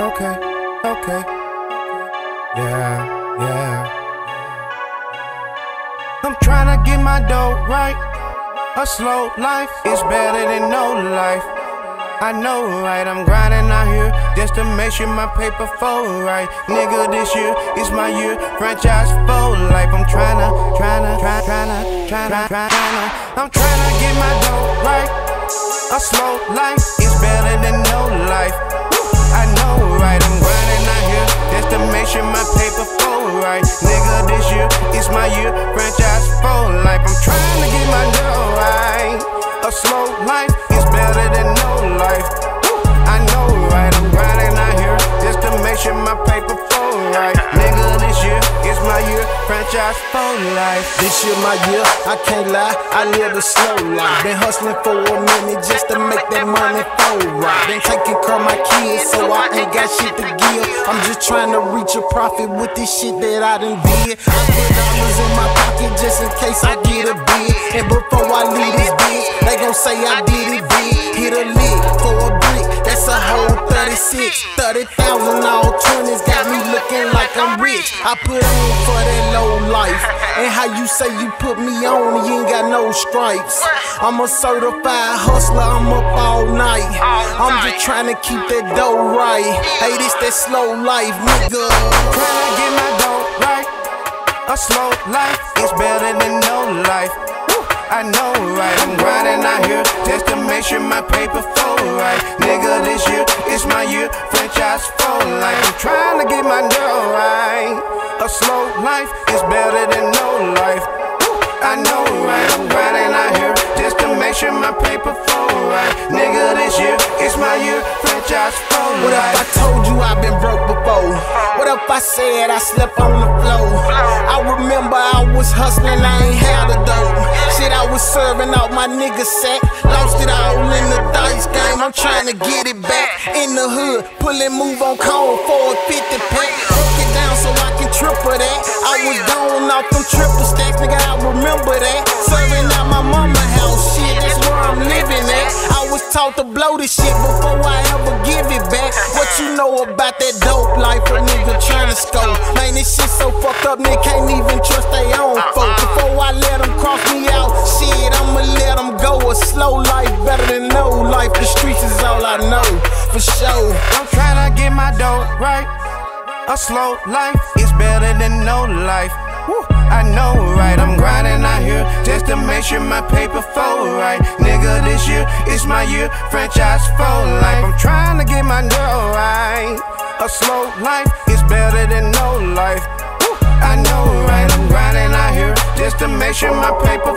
okay, okay. Yeah, yeah. I'm trying to get my dough right. A slow life is better than no life. I know, right? I'm grinding out here just to make sure my paper fold right. Nigga, this year is my year. Franchise for life. I'm tryna, tryna, try, tryna, tryna, tryna. I'm tryna get my dough right. A slow life Life. This year my year, I can't lie, I live a slow life. Been hustling for a minute just to make that money fold right. Been taking care of my kids, so I ain't got shit to give. I'm just trying to reach a profit with this shit that I done did. I put dollars in my pocket just in case I get a bid. And before I leave this bitch, they gon' say I did it big. Hit a lick for a brick, that's a whole 36. 30,000 all 20s got me looking like I'm rich. I put on for that low life. And how you say you put me on, you ain't got no stripes. I'm a certified hustler, I'm up all night. I'm just trying to keep that dough right. Hey, this that slow life, nigga. Trying to get my dough right. A slow life is better than no life. I know, right? I'm grinding out here just to make sure my paper fold right. Nigga, this year is my year. Franchise for life. I'm trying to get my dough right. A slow life is better my paper fold right. Nigga, this year is my year. Franchise for What if I told you I've been broke before? What if I said I slept on the floor? I remember I was hustling, I ain't had a dough. Shit, I was serving out my nigga sack. Lost it all in the dice game. I'm trying to get it back in the hood. Pulling move on cone for a 50 pack. Broke it down so I can triple that. I was gone off them triple stacks, nigga. I remember that. Serving taught to blow this shit before I ever give it back. What you know about that dope life a nigga tryna scope? Man, this shit so fucked up, nigga can't even trust they own folks. Before I let them cross me out, shit, I'ma let them go. A slow life better than no life. The streets is all I know, for sure. I'm trying to get my dough right. A slow life is better than no life. Woo, I know, right? I'm grinding out here just to make sure my paper fold right. Nigga, this year is my year. Franchise for life. I'm trying to get my girl right. A slow life is better than no life. Woo, I know, right? I'm grinding out here just to make sure my paper